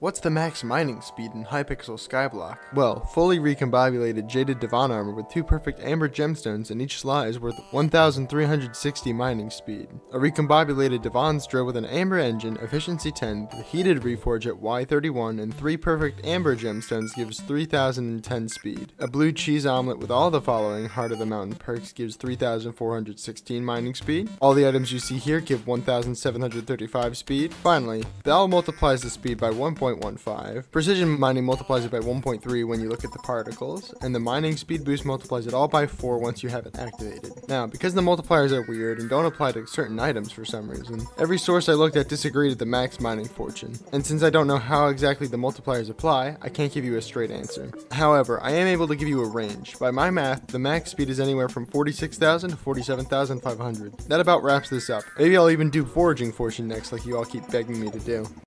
What's the max mining speed in Hypixel Skyblock? Well, fully recombobulated Jaded Divan armor with two perfect amber gemstones in each slot is worth 1360 mining speed. A recombobulated Divan's drill with an amber engine, efficiency 10, the heated reforge at Y31, and three perfect amber gemstones gives 3010 speed. A blue cheese omelet with all the following Heart of the Mountain perks gives 3416 mining speed. All the items you see here give 1735 speed. Finally, Val multiplies the speed by 1. 1.15. Precision mining multiplies it by 1.3 when you look at the particles, and the mining speed boost multiplies it all by 4 once you have it activated. Now, because the multipliers are weird and don't apply to certain items for some reason, every source I looked at disagreed at the max mining fortune. And since I don't know how exactly the multipliers apply, I can't give you a straight answer. However, I am able to give you a range. By my math, the max speed is anywhere from 46,000 to 47,500. That about wraps this up. Maybe I'll even do foraging fortune next like you all keep begging me to do.